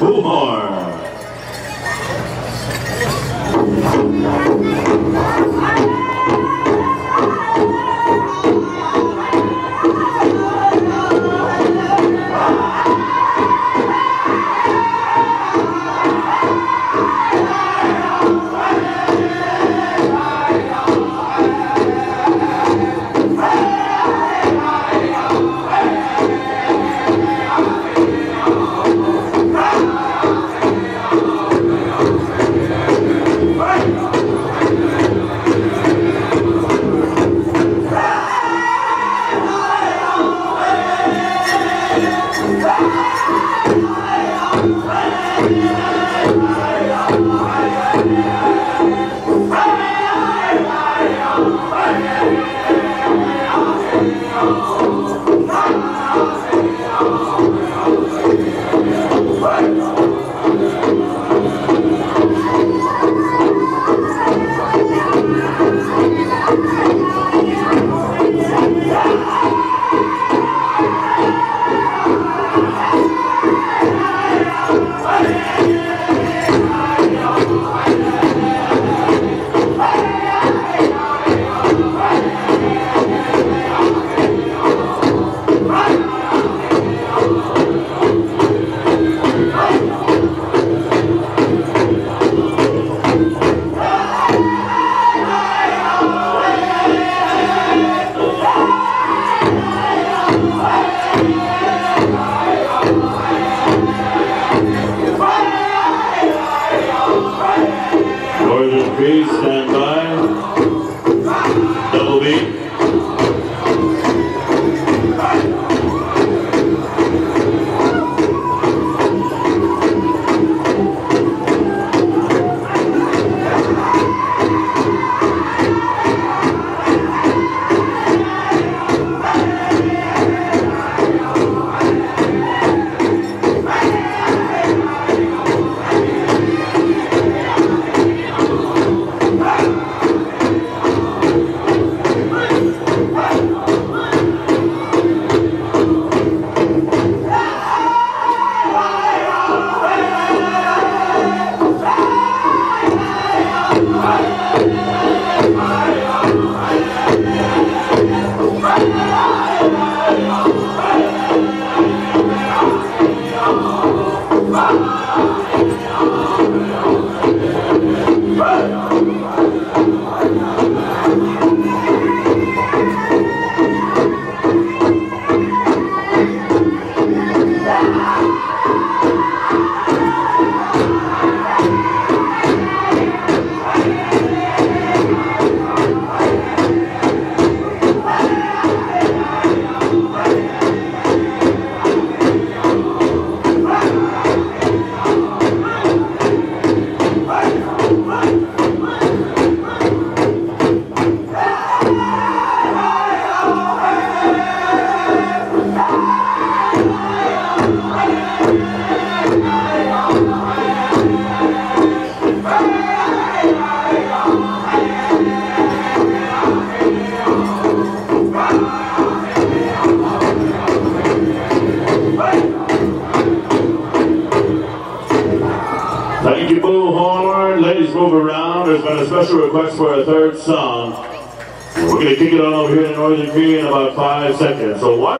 Bullhorn. Northern Cree, Hey! Around. There's been a special request for a third song. We're going to kick it on over here to Northern Cree in about five seconds. So watch.